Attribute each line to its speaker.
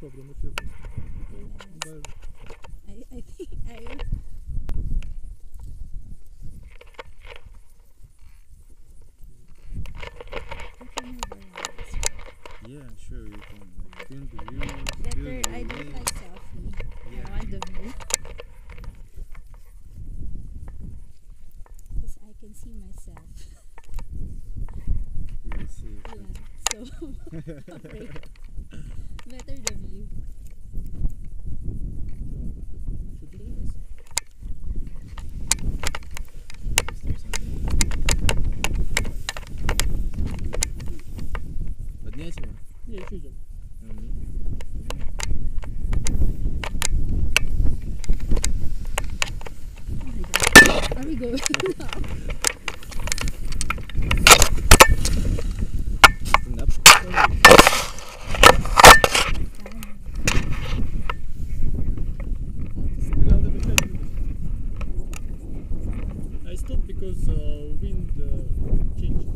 Speaker 1: But
Speaker 2: I, I think I.
Speaker 3: Yeah, sure, you can film the views,
Speaker 2: Better, I don't like selfie.
Speaker 3: Yeah.
Speaker 2: I want the view. Because I can see myself.
Speaker 3: You see.
Speaker 2: Yeah. So. Better the view.
Speaker 3: Поднять его?
Speaker 1: Не, еще идем.
Speaker 2: There we
Speaker 1: go. Stopped because uh, wind uh, changed.